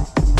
Thank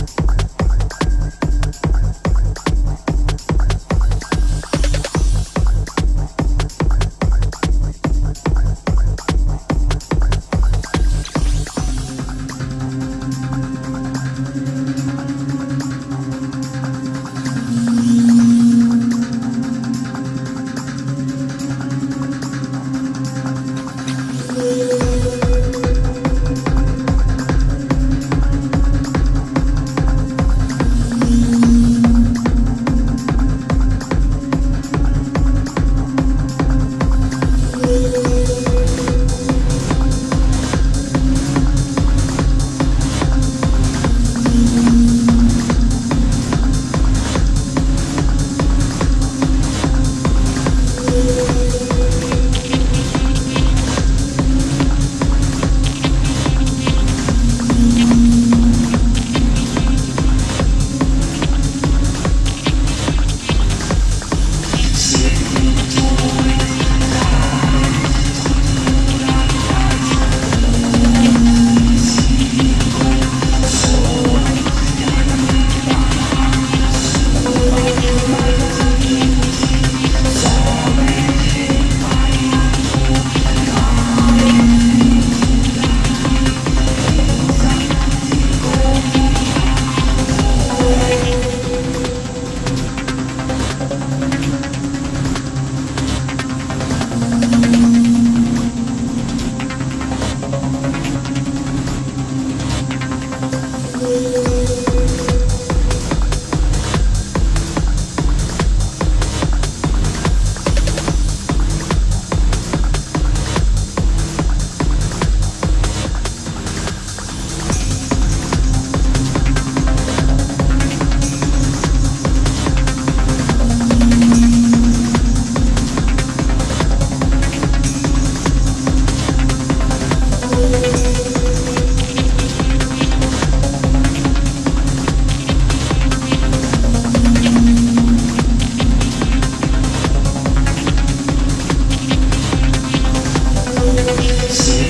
Yes.